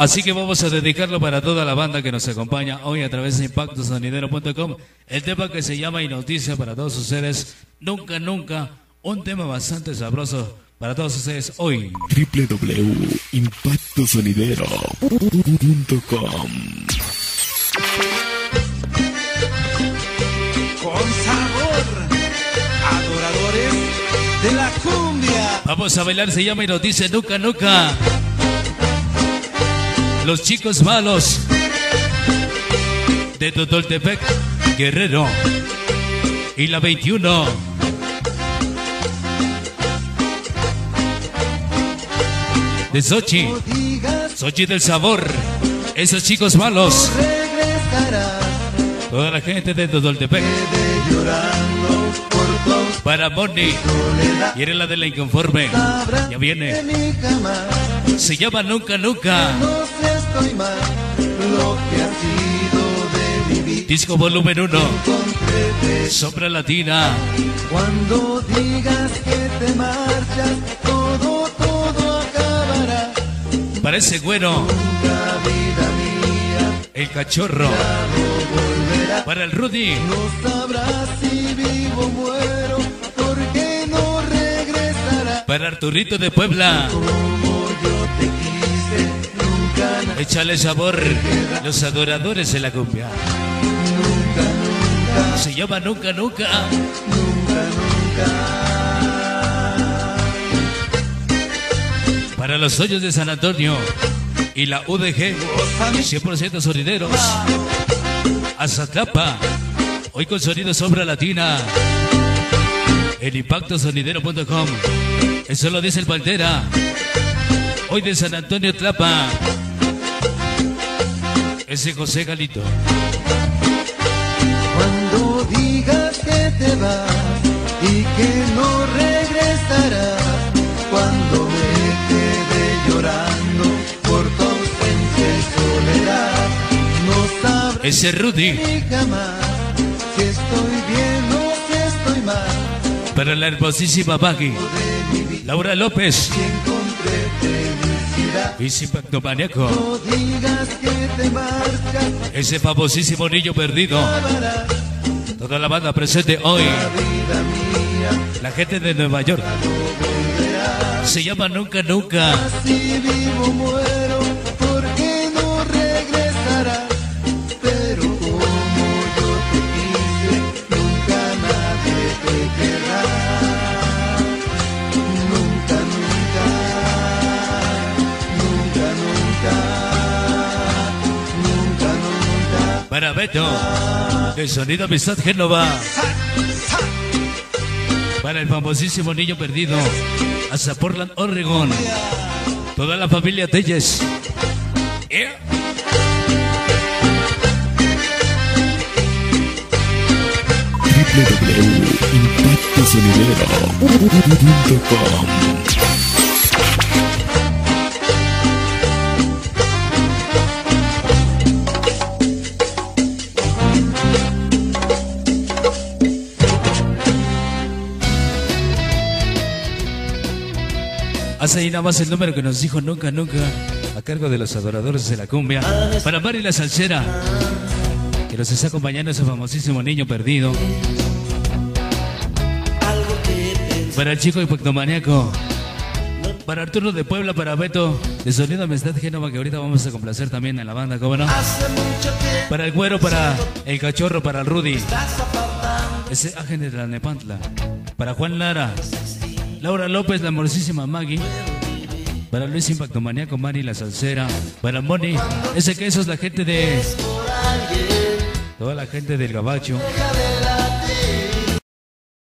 Así que vamos a dedicarlo para toda la banda que nos acompaña hoy a través de impactosonidero.com. El tema que se llama y noticia para todos ustedes, nunca, nunca, un tema bastante sabroso para todos ustedes hoy. www.impactosonidero.com Con sabor, adoradores de la cumbia. Vamos a bailar, se llama y nos dice nunca, nunca. Los chicos malos de Totoltepec, Guerrero y la 21. De Sochi, Sochi del sabor, esos chicos malos, toda la gente de Totoltepec, para Bonnie, y eres la de la inconforme, ya viene, se llama Nunca Nunca. Disco volumen 1. Sombra latina. Cuando digas que te marchas, todo, todo acabará. Parece bueno. El cachorro. Para el Rudy. no sabrás si vivo o muero, porque no regresará. Para Arturito de Puebla. Como yo te nunca, na- Échale sabor. Los adoradores de la cumbia. nunca, nunca, Se llama Nunca Nunca. nunca, nunca. Para los hoyos de San Antonio. Y la UDG. 100% sonideros. Azatlapa. Hoy con sonido sombra latina. El impactosonidero.com. Eso lo dice el Pantera. Hoy de San Antonio Tlapa. Ese José Galito. Cuando digas que te vas y que no regresarás, cuando me quede llorando por tu ausencia y soledad, no sabrás Ese Rudy. jamás si estoy bien o si estoy mal. Para la hermosísima vida Laura López. si Maníaco. No digas que te Ese famosísimo niño perdido. Toda la banda presente hoy. la gente de Nueva York. Se llama Nunca Nunca. Si vivo muero, Para Beto. De Sonido Amistad Génova. Para el famosísimo niño perdido. Hasta Portland, Oregon. Toda la familia Telles. Yeah. www.impactosonidero.com Hace ahí nada más el número que nos dijo Nunca Nunca. A cargo de los adoradores de la cumbia. Para Mari la Salsera. Que nos está acompañando ese famosísimo niño perdido. Para el chico hipoctomaniaco. Para Arturo de Puebla, para Beto de Sonido Amistad Génova, que ahorita vamos a complacer también en la banda, ¿cómo no? Para el güero, para el cachorro, para el Rudy. Ese agente de la Nepantla. Para Juan Lara. Laura López, la amorosísima Maggie. Para Luis Impactomaniaco, Mari la Salsera. Para Moni, ese queso es la gente de. Toda la gente del Gabacho.